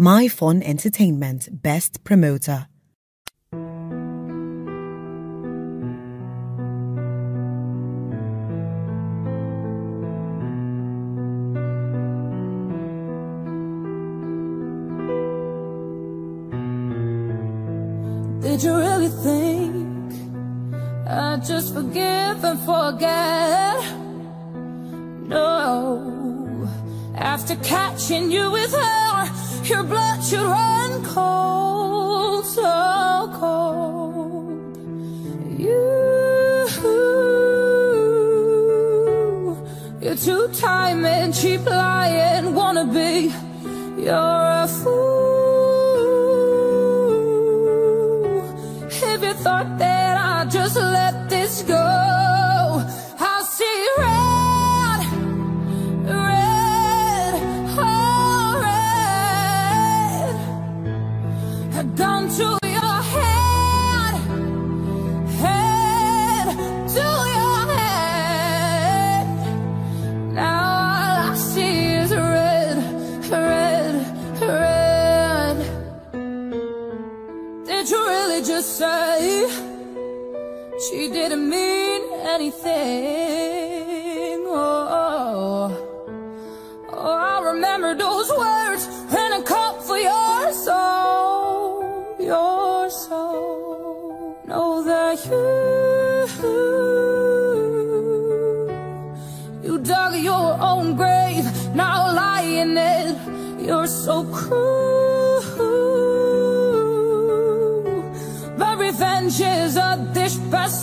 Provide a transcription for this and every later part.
My Fun Entertainment Best Promoter. Did you really think I'd just forgive and forget? No. After catching you with her, your blood should run cold, so cold. You, you're too time and cheap lying wannabe. You're a fool.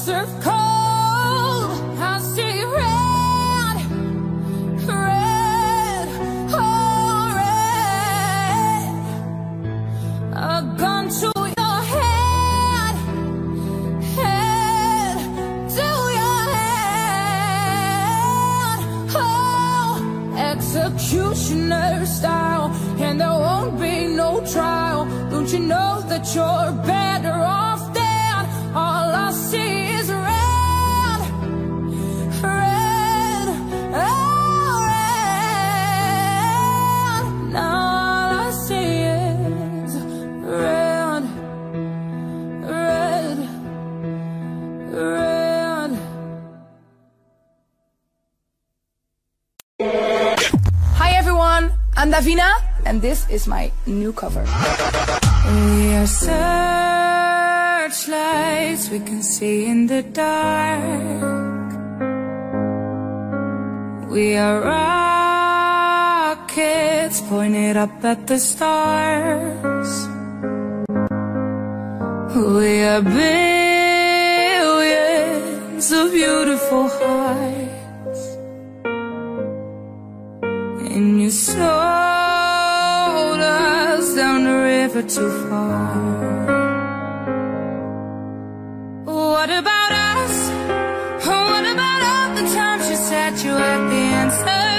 I see red, red, oh red. A gun to your head, head to your head. Oh, executioner style, and there won't be no trial. Don't you know that you're better is my new cover. We are searchlights we can see in the dark. We are rockets pointed up at the stars. We are billions of beautiful hearts. And you sold too far. What about us? What about all the times you said you had the answers?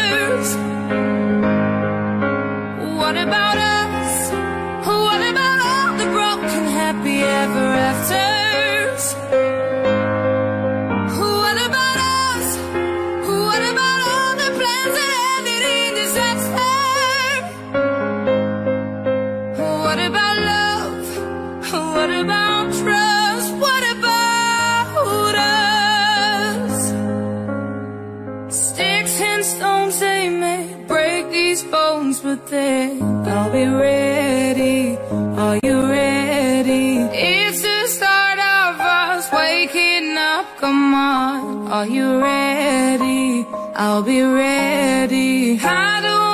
Then I'll be ready. Are you ready? It's the start of us waking up. Come on, are you ready? I'll be ready. I don't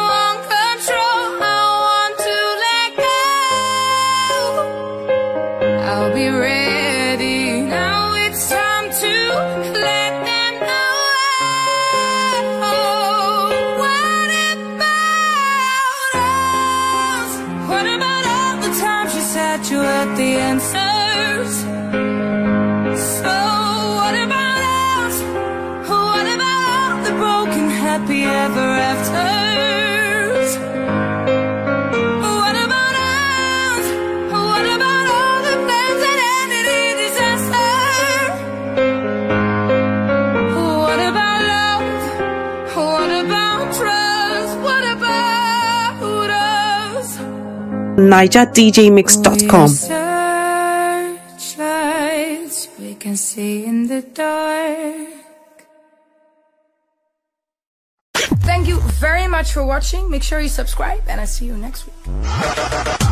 Naijadjmix.com. We can see in the dark. Thank you very much for watching. Make sure you subscribe, and I see you next week.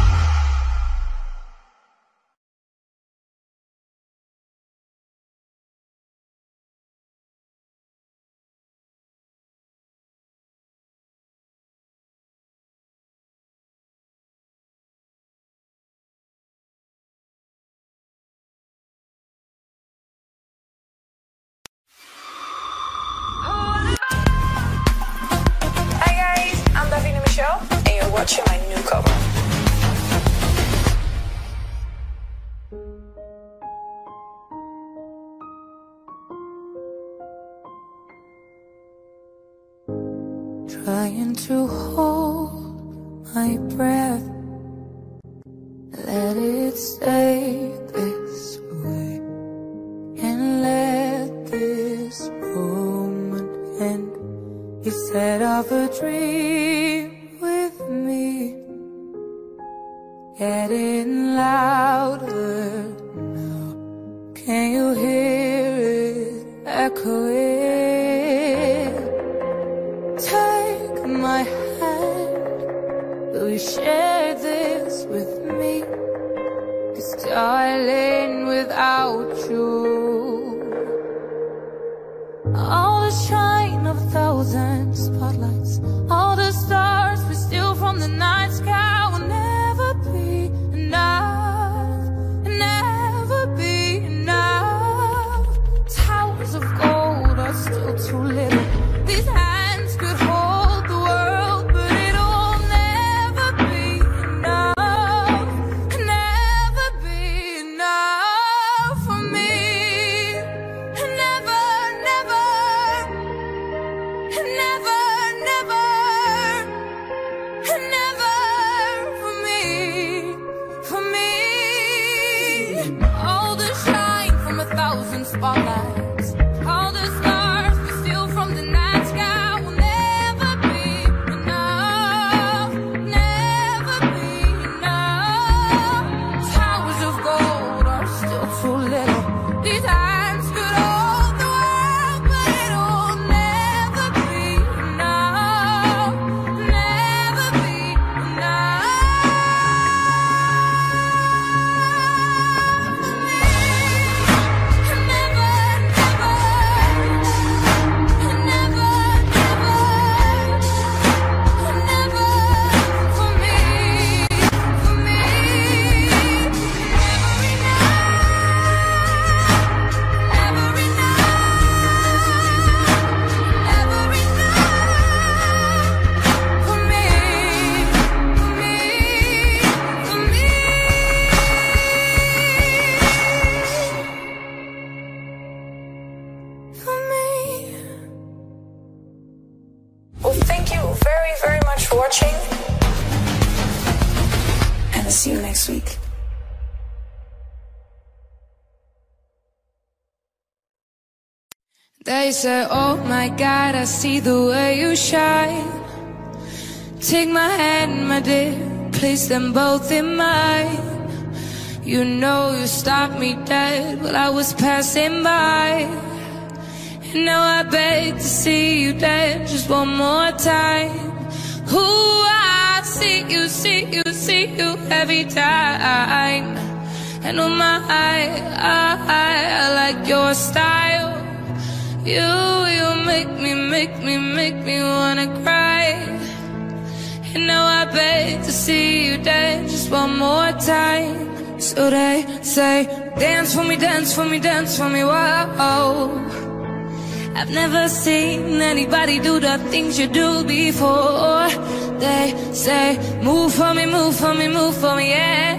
It They say, Oh my God, I see the way you shine. Take my hand, my dear, place them both in mine. You know you stopped me dead while I was passing by. And now I beg to see you dead just one more time. Ooh, I see you, see you, see you every time. And oh my, I, I, I like your style. You, you make me, make me, make me wanna cry. And now I beg to see you dance just one more time. So they say, dance for me, dance for me, dance for me, whoa. I've never seen anybody do the things you do before. They say, move for me, move for me, move for me, yeah.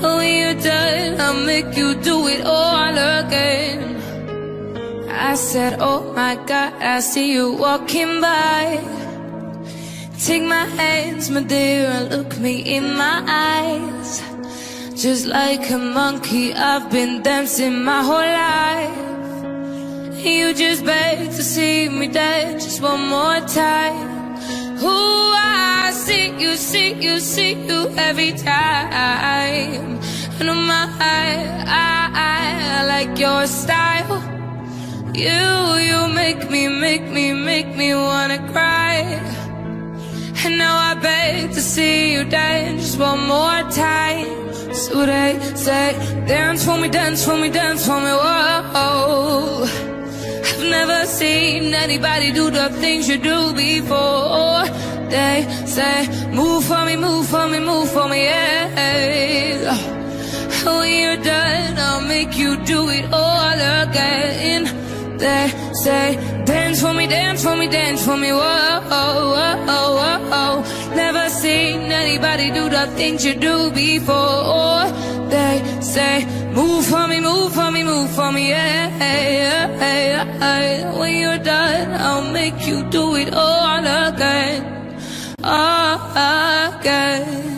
When you're done, I'll make you do it all again. I said, Oh my God, I see you walking by. Take my hands, my dear, and look me in my eyes. Just like a monkey, I've been dancing my whole life. You just beg to see me dead just one more time. Ooh, I see you, see you, see you every time. And my, I, I, I like your style. You, you make me, make me, make me wanna cry. And now I beg to see you dance just one more time. So they say, dance for me, dance for me, dance for me, whoa. I've never seen anybody do the things you do before. They say, move for me, move for me, move for me, yeah. When you're done, I'll make you do it all say, dance for me, dance for me, dance for me, whoa, whoa, whoa, whoa. Never seen anybody do the things you do before. They say, move for me, move for me, move for me, yeah, yeah, yeah, yeah. When you're done, I'll make you do it all again, again.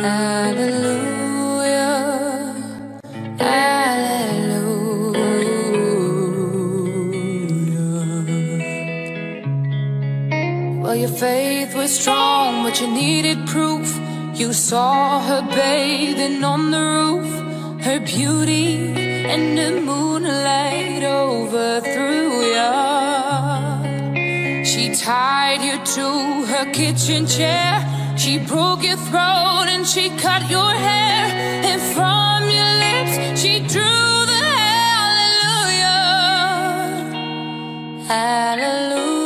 Hallelujah. Hallelujah. Well, your faith was strong, but you needed proof. You saw her bathing on the roof, her beauty and the moonlight overthrew ya. She tied you to her kitchen chair. She broke your throat and she cut your hair. And from your lips she drew the hallelujah. Hallelujah.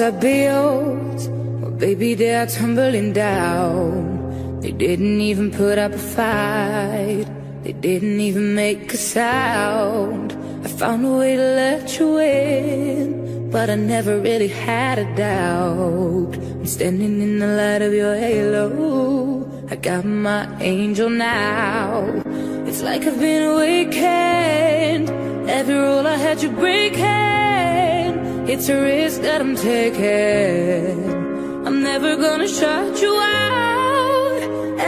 I built, well, baby, they're tumbling down. They didn't even put up a fight. They didn't even make a sound. I found a way to let you in, but I never really had a doubt. I'm standing in the light of your halo. I got my angel now. It's like I've been awakened. Every rule I had you breaking. It's a risk that I'm taking. I'm never gonna shut you out.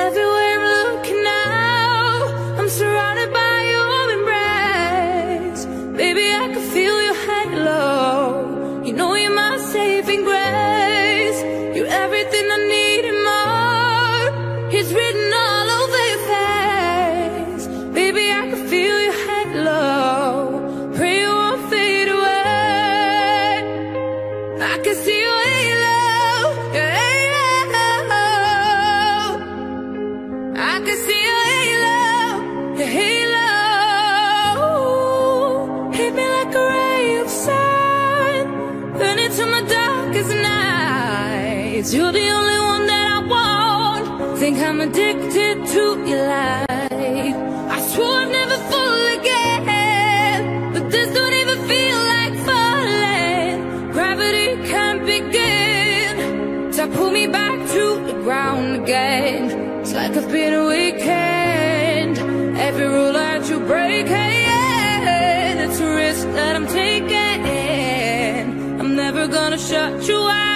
Everywhere I'm looking now, I'm surrounded by your embrace. Baby, I can feel your halo. You know you're my saving grace. again. It's like I've been a weekend. Every rule I to break, hey, it's a risk that I'm taking. I'm never gonna shut you out.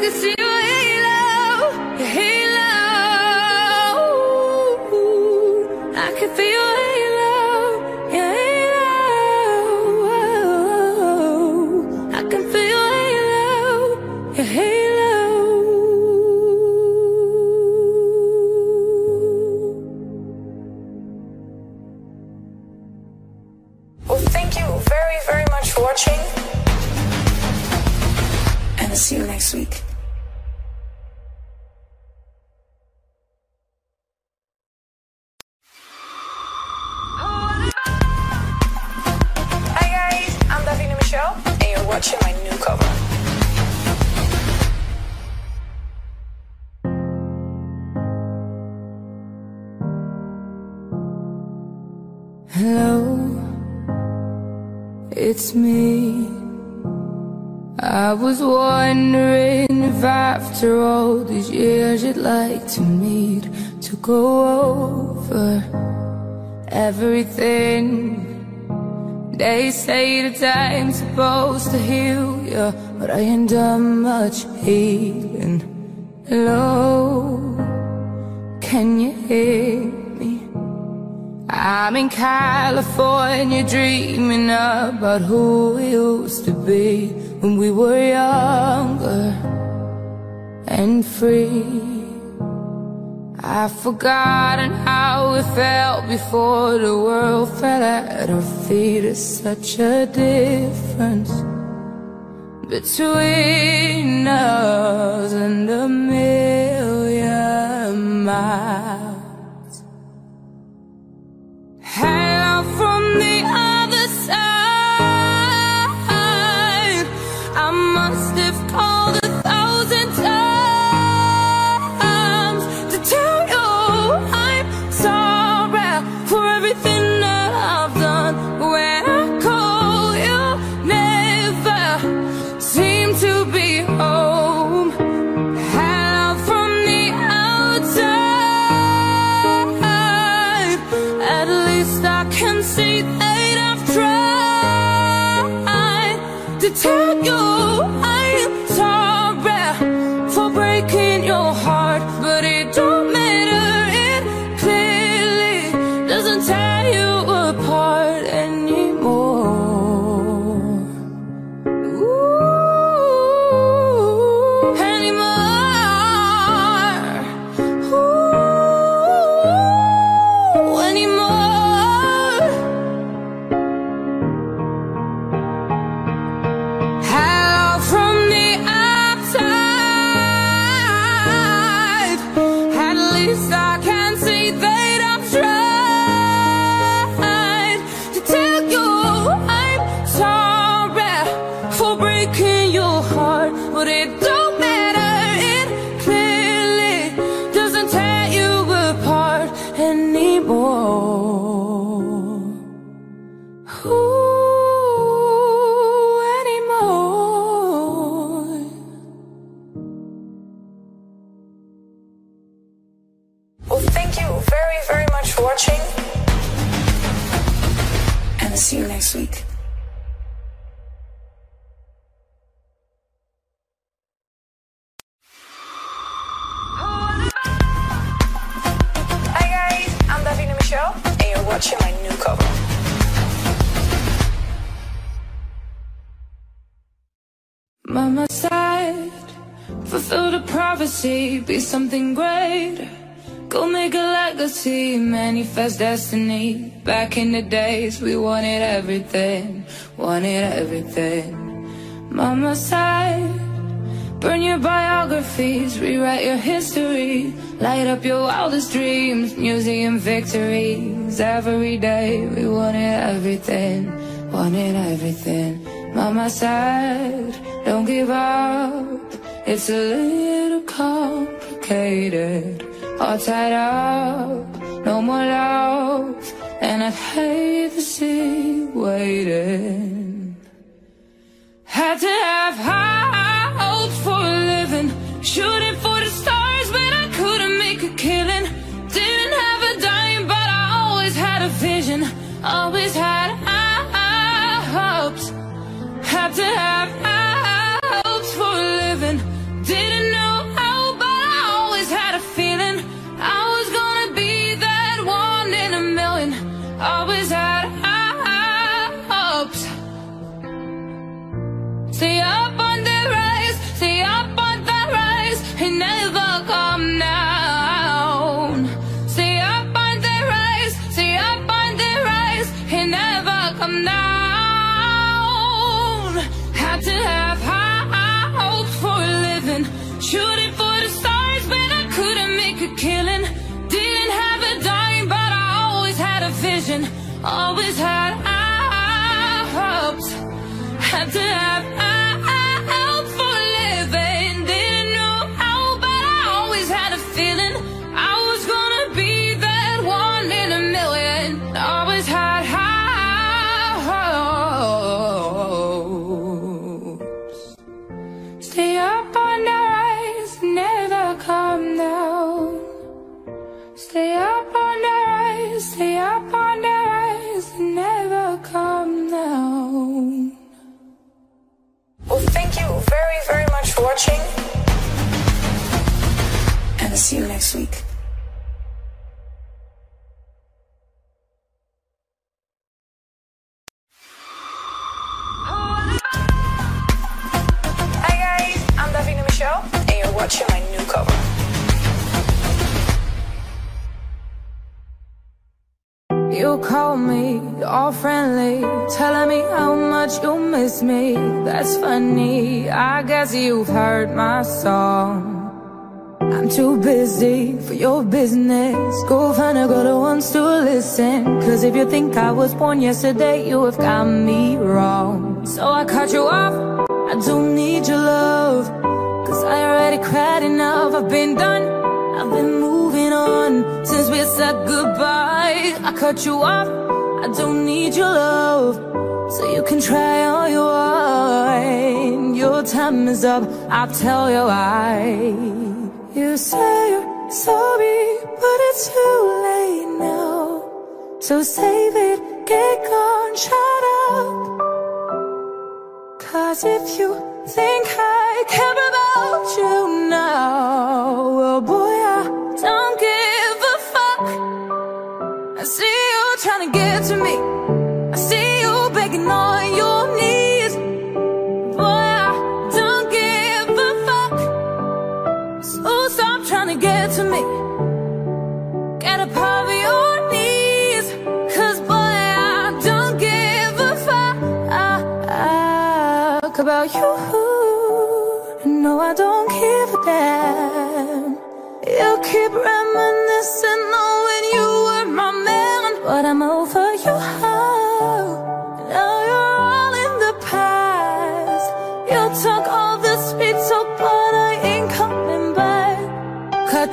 to see you. They say the time's supposed to heal you, but I ain't done much healing. Hello, can you hear me? I'm in California dreaming about who we used to be when we were younger and free. I've forgotten how it felt before the world fell at our feet. It's such a difference between us and a million miles. life something great. Go make a legacy, manifest destiny. Back in the days, we wanted everything, wanted everything. Mama said, burn your biographies, rewrite your history. Light up your wildest dreams, museum victories. Every day, we wanted everything, wanted everything. Mama said, don't give up. It's a little complicated. All tied up, no more love. And I'd hate to see you waiting. Had to have high hopes for a living. Shooting for the stars, but I couldn't make a killing. Didn't have a dime, but I always had a vision. Always had for watching. And see you next week. Miss me. That's funny, I guess you've heard my song. I'm too busy for your business. Go find a girl who wants to listen. Cause if you think I was born yesterday, you have got me wrong. So I cut you off, I don't need your love. Cause I already cried enough, I've been done. I've been moving on since we said goodbye. I cut you off, I don't need your love. So you can try all you want. Your time is up, I'll tell you why. You say you're sorry, but it's too late now. So save it, get gone, shut up. Cause if you think I care about you now, well, boy, I don't give a fuck. I see you trying to get to me. About you. No, I don't give a damn. You keep reminiscing on when you were my man. But I'm over you.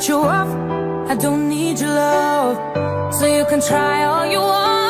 cut you off. I don't need your love. So you can try all you want.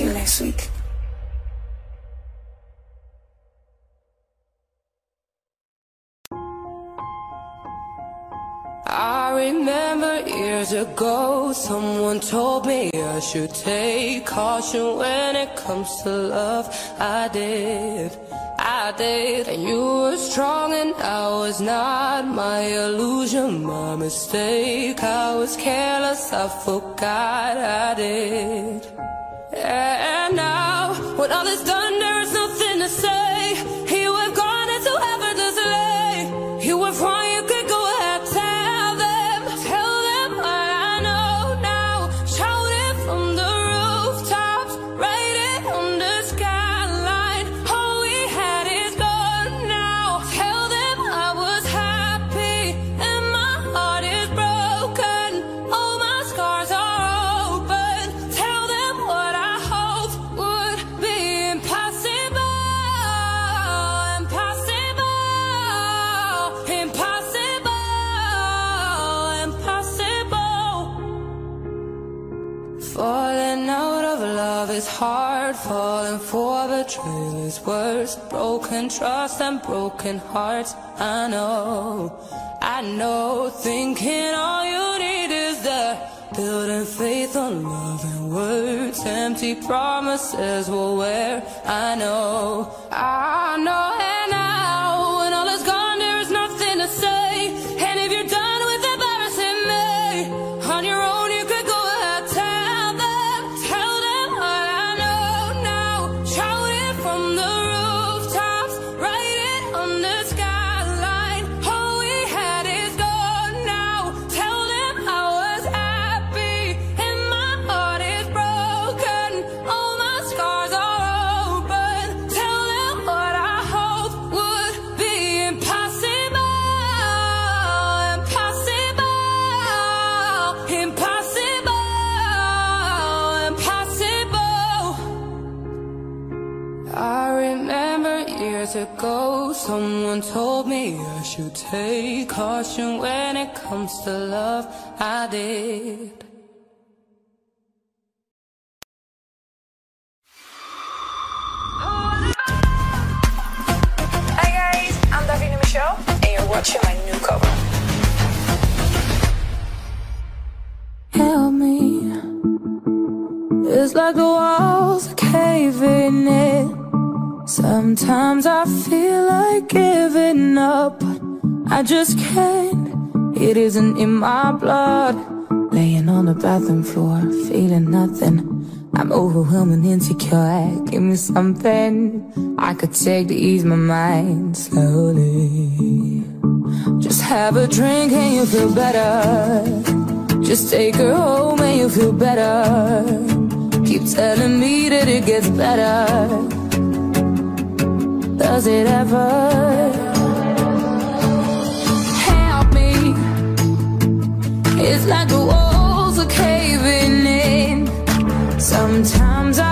See you next week. I remember years ago someone told me I should take caution when it comes to love. I did, I did And you were strong and I was not. My illusion, my mistake I was careless, I forgot I did. And now, when all is done, there is nothing to say. Hard, falling for betrayal is worse. Broken trust and broken hearts. I know, I know. Thinking all you need is that building faith on love and words. Empty promises will wear. I know, I know, and now ago, someone told me I should take caution when it comes to love. I did. Hi guys, I'm Davina Michelle, and you're watching my new cover. Help me. It's like the walls are caving in. Sometimes I feel like giving up. I just can't. It isn't in my blood. Laying on the bathroom floor, feeling nothing. I'm overwhelmed and insecure. Give me something I could take to ease my mind slowly. Just have a drink and you feel better. Just take her home and you feel better. Keep telling me that it gets better. Does it ever? Help me. It's like the walls are caving in. Sometimes I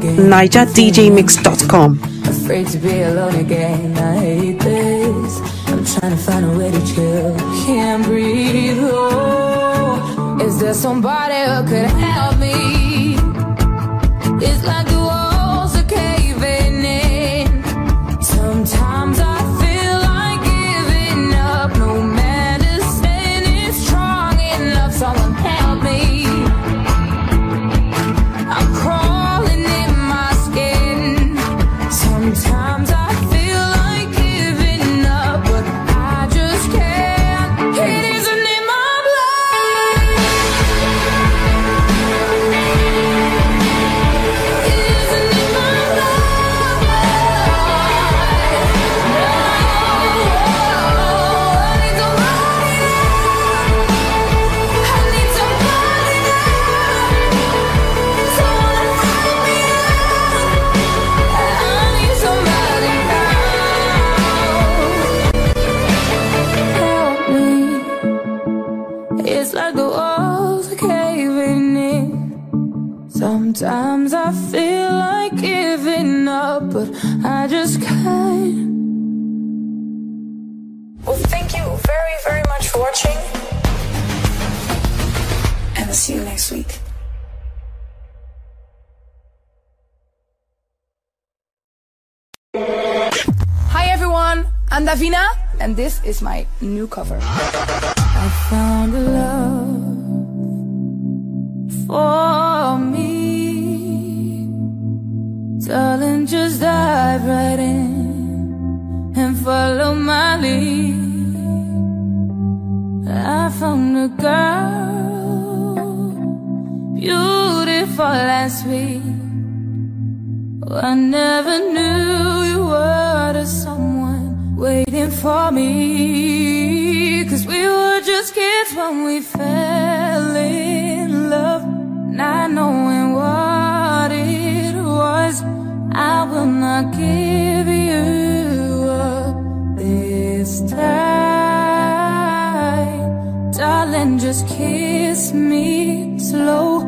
Naijadjmix.com. Afraid to be alone again. I hate this. I'm trying to find a way to chill. Can't breathe. Oh, is there somebody who could help me? It's like the Davina, and this is my new cover. I found a love for me. Darling, just dive right in and follow my lead. I found a girl, beautiful and sweet. I never knew you were the someone waiting for me. Cause we were just kids when we fell in love. Not knowing what it was I will not give you up this time. Darling, just kiss me slow.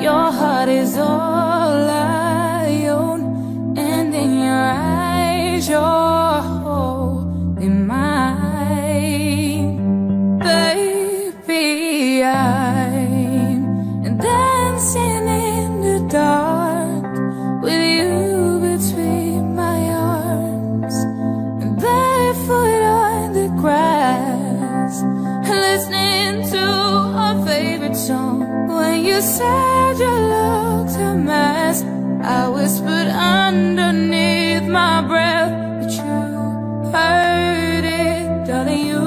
Your heart is all I own And in your eyes, your you said you looked a mess. I whispered underneath my breath But you heard it, darling, you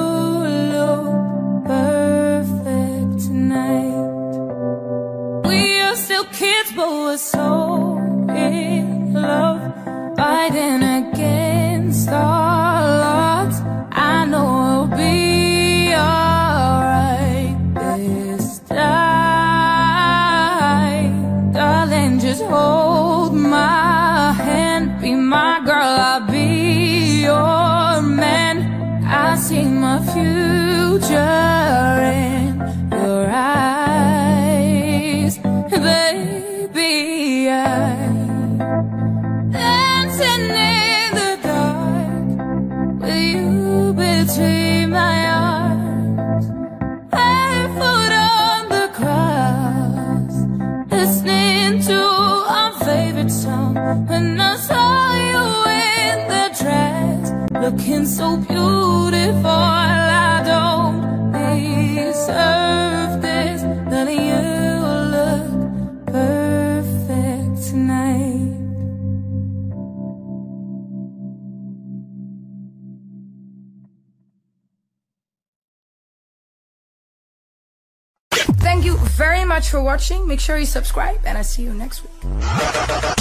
look perfect tonight. We are still kids, but we're so in love. Why didn't looking so beautiful. I don't deserve this. None of you look perfect tonight. Thank you very much for watching. Make sure you subscribe, and I see you next week.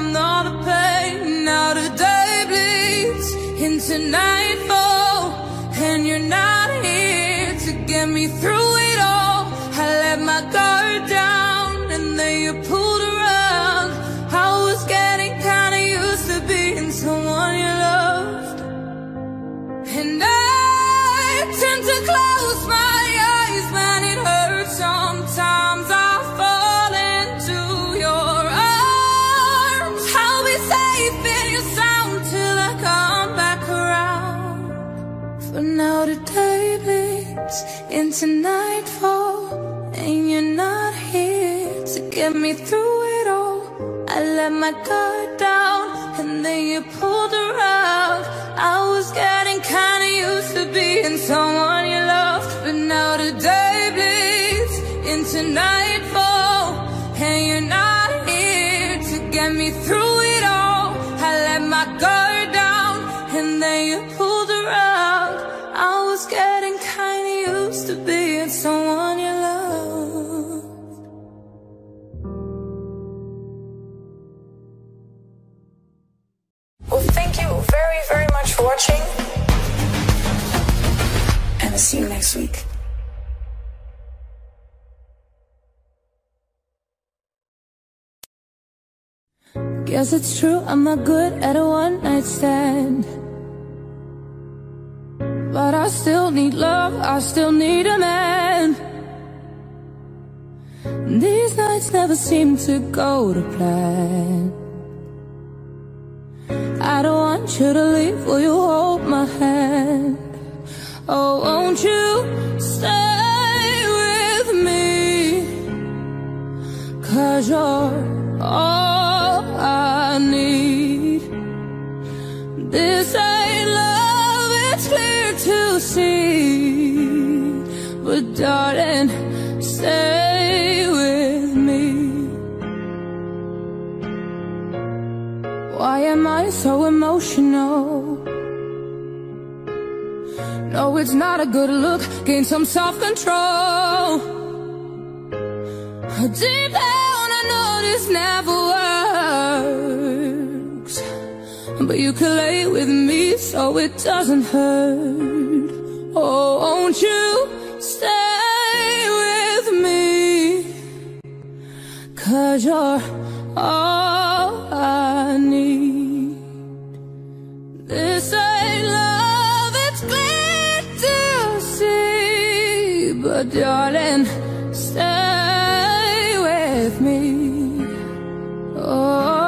I'm not pain. Now the day bleeds into nightfall, and you're not here to get me through into nightfall, and you're not here to get me through it all. I let my guard down, and then you pulled around. I was getting kinda used to being someone you loved, but now the day bleeds into nightfall, watching. And I'll see you next week. Guess it's true, I'm not good at a one night stand. But I still need love, I still need a man. These nights never seem to go to plan. I don't want you to leave, will you hold my hand? Oh, won't you stay with me? Cause you're all I need. This ain't love, it's clear to see. But darling, stay am I so emotional? No, it's not a good look. Gain some self-control. Deep down, I know this never works. But you can lay with me so it doesn't hurt. Oh, won't you stay with me? Cause you're all I need. This ain't love, it's clear to see. But darling, stay with me. Oh.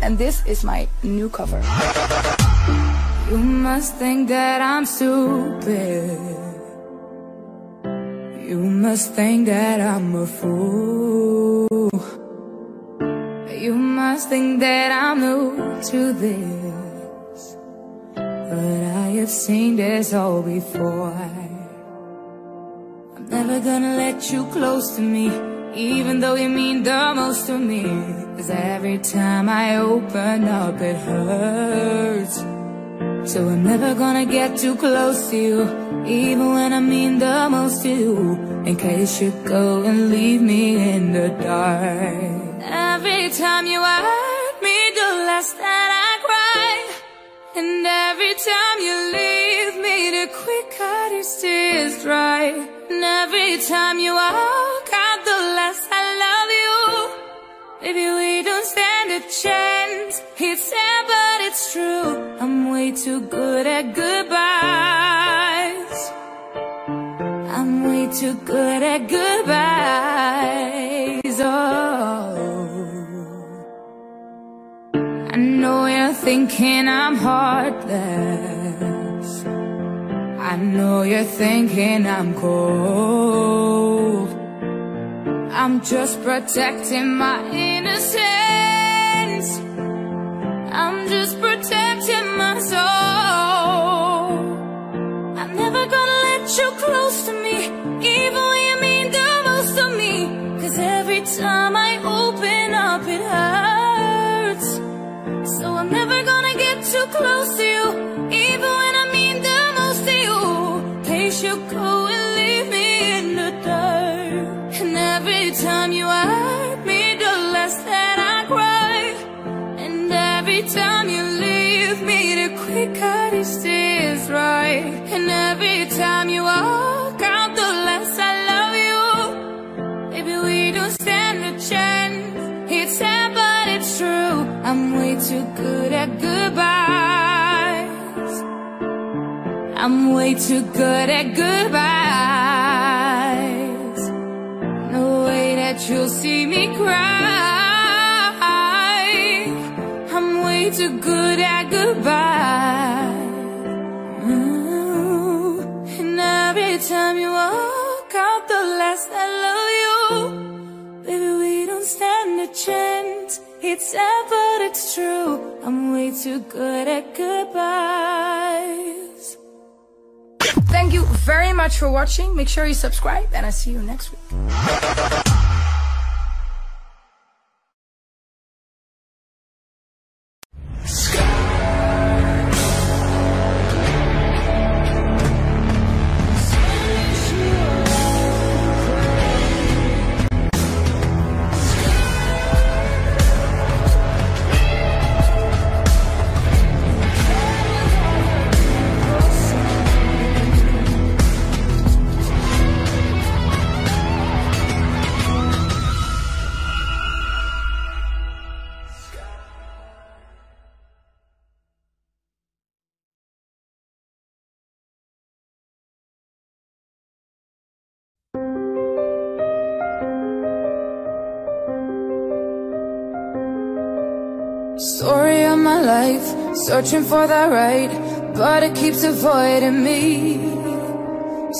And this is my new cover. You must think that I'm stupid. You must think that I'm a fool. You must think that I'm new to this. But I have seen this all before. I'm never gonna let you close to me, even though you mean the most to me. Cause every time I open up, it hurts. So I'm never gonna get too close to you, even when I mean the most to you. In case you go and leave me in the dark. Every time you hurt me, the less that I cry. And every time you leave me, the quicker these tears dry. And every time you walk less I love you. Baby, we don't stand a chance. It's sad, but it's true. I'm way too good at goodbyes. I'm way too good at goodbyes. Oh. I know you're thinking I'm heartless. I know you're thinking I'm cold. I'm just protecting my innocence. I'm just protecting my soul. I'm never gonna let you close to me, even when you mean the most to me. Cause every time I open up, it hurts. So I'm never gonna get too close to you, even when I mean the most to you. Case you time you hurt me, the less that I cry. And every time you leave me, the quicker these tears right. And every time you walk out, the less I love you. Baby, we don't stand a chance. It's sad, but it's true. I'm way too good at goodbyes. I'm way too good at goodbyes. That you'll see me cry. I'm way too good at goodbye. Mm. And every time you walk out, the less I love you. Baby, we don't stand a chance. It's sad, but it's true. I'm way too good at goodbyes. Thank you very much for watching. Make sure you subscribe, and I see you next week. Searching for that right, but it keeps avoiding me.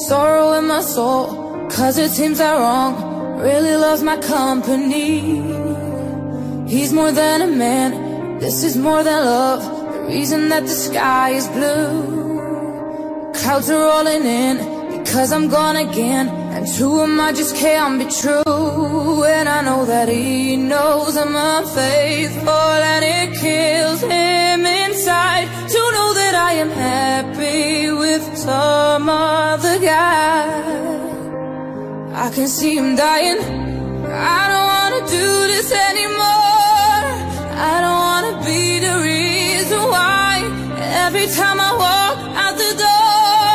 Sorrow in my soul, cause it seems that wrong really loves my company. He's more than a man, this is more than love, the reason that the sky is blue. Clouds are rolling in, because I'm gone again, and to him I just can't be true. And I know that he knows I'm unfaithful, and it kills with some other guy. I can see him dying. I don't wanna do this anymore. I don't wanna be the reason why. Every time I walk out the door,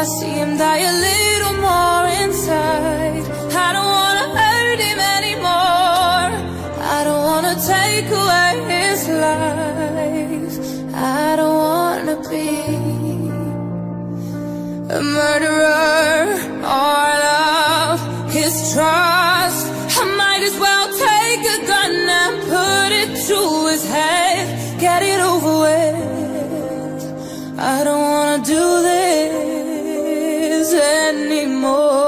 I see him die a little more inside. I don't wanna hurt him anymore. I don't wanna take away his life. I don't wanna be his trust. I might as well take a gun and put it to his head, get it over with. I don't wanna do this anymore.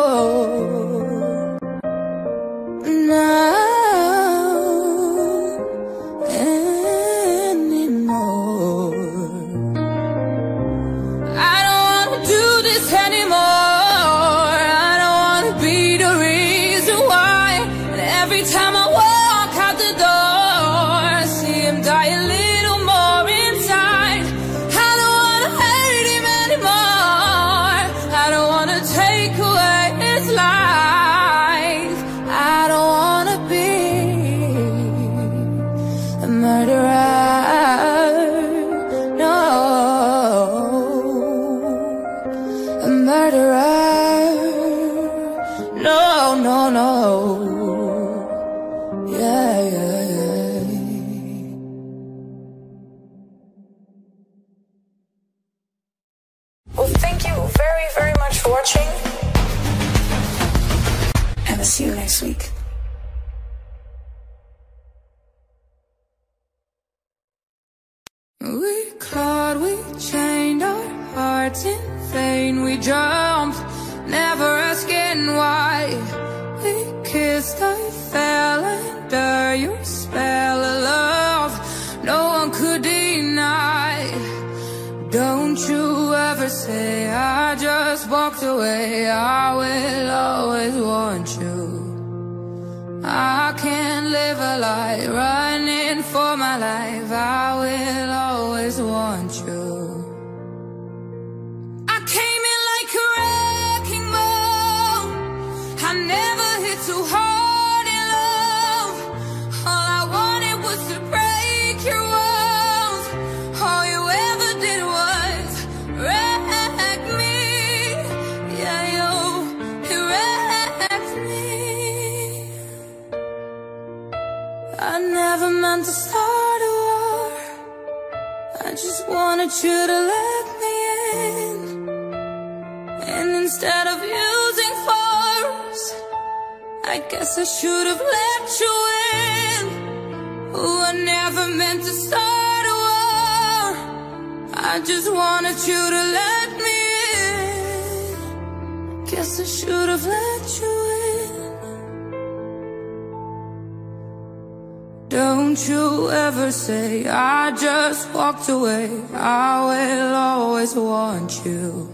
Asking why. We kissed, I fell under your spell of love. No one could deny. Don't you ever say I just walked away. I will always want you. I can't live a lie running for my life. I will wanted you to let me in. And instead of using force, I guess I should have let you in. Oh, I never meant to start a war. I just wanted you to let me in. Guess I should have let you in. Don't you ever say I just walked away. I will always want you.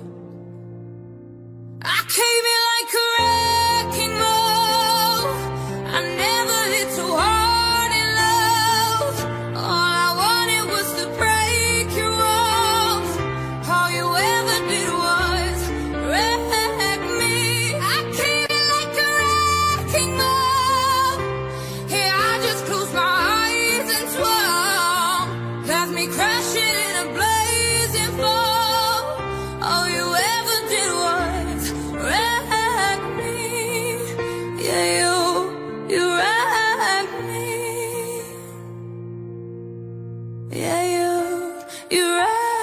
I came in like a wrecking ball. I never hit too hard Yeah, you, you wrecked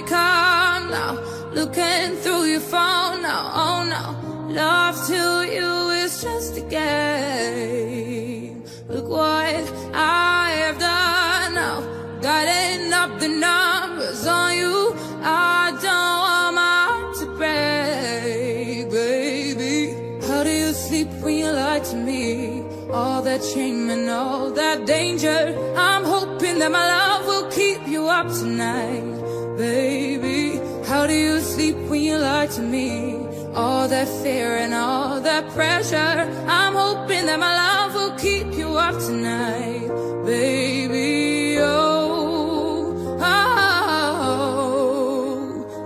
become now? Looking through your phone now, oh no. Love to you is just a game. Look what I have done now. Dialing up the numbers on you. I don't want my heart to break, baby. How do you sleep when you lie to me? All that shame and all that danger. I'm hoping that my love will keep you up tonight, baby. How do you sleep when you lie to me? all that fear and all that pressure. I'm hoping that my love will keep you up tonight, baby. Oh, oh,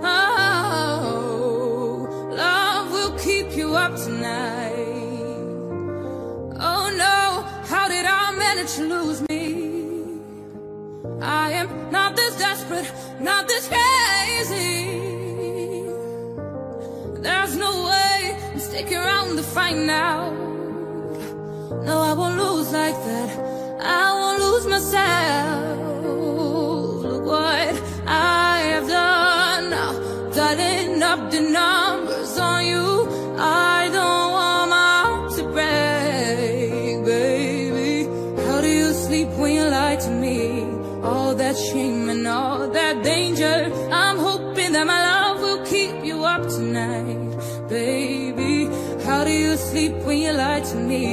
oh, love will keep you up tonight. Oh no, how did I manage to lose me? I am not this desperate, not this crazy. There's no way I'm sticking around to find out. No, I won't lose like that. I won't lose myself. Look what I have done now. Dialing up the numbers on you. I don't want my heart to break, baby. How do you sleep when you lie to me? All that shame and all that danger. I'm hoping that my love will keep you up tonight, baby. How do you sleep when you lie to me?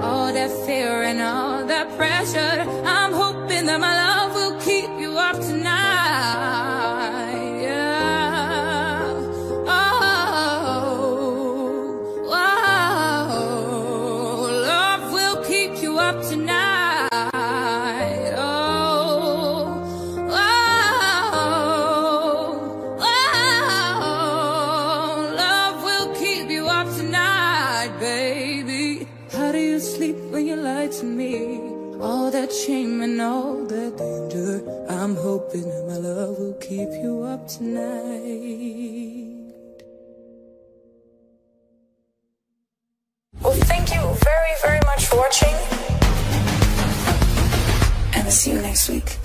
All that fear and all that pressure. I'm hoping that my love keep you up tonight. Well, thank you very, very much for watching. And I'll see you next week.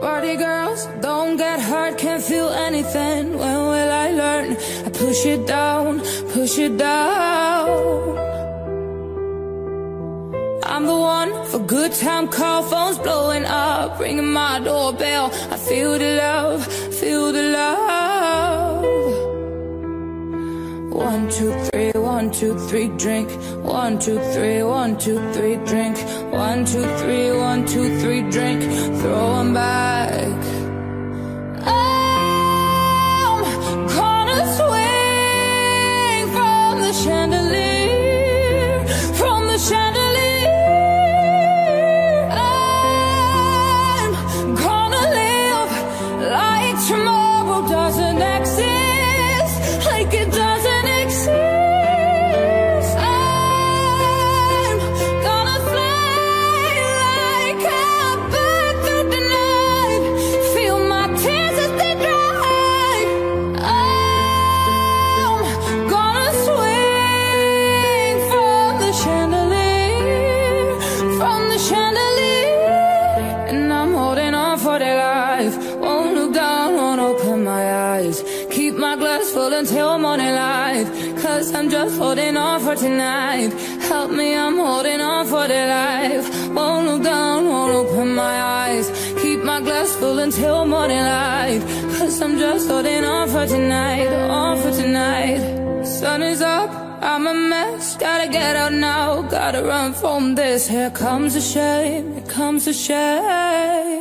Party girls, don't get hurt, can't feel anything. When will I learn? I push it down, push it down. I'm the one for good time call, phones blowing up, ringing my doorbell. I feel the love, feel the love. One, two, three, one, two, three, drink. One, two, three, one, two, three, drink. One, two, three, one, two, three, drink. Throw 'em back. Holding on for tonight, on for tonight. Sun is up, I'm a mess. Gotta get out now, gotta run from this. Here comes the shame, here comes the shame.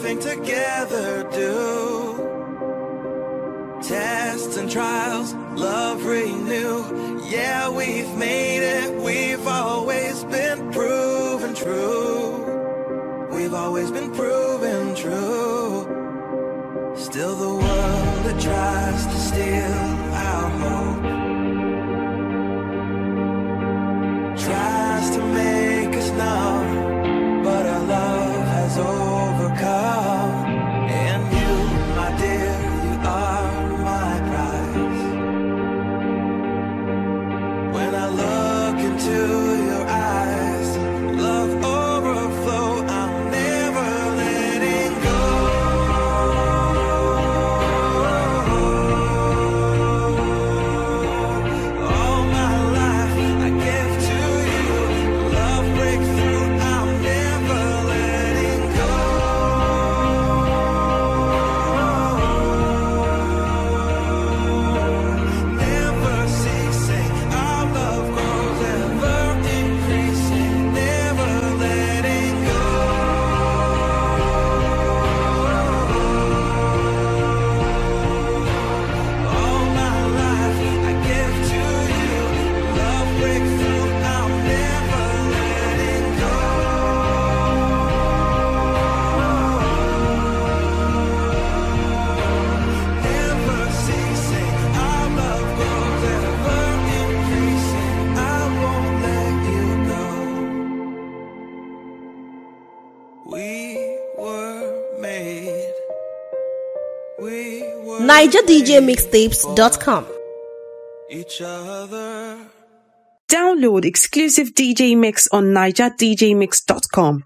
together do. Tests and trials, love renew. Yeah, we've made it, we've always been proven true. We've always been proven true. Still the world that tries to steal NaijaDJMixtapes.com. each other. Download exclusive DJ mix on NaijaDJMix.com.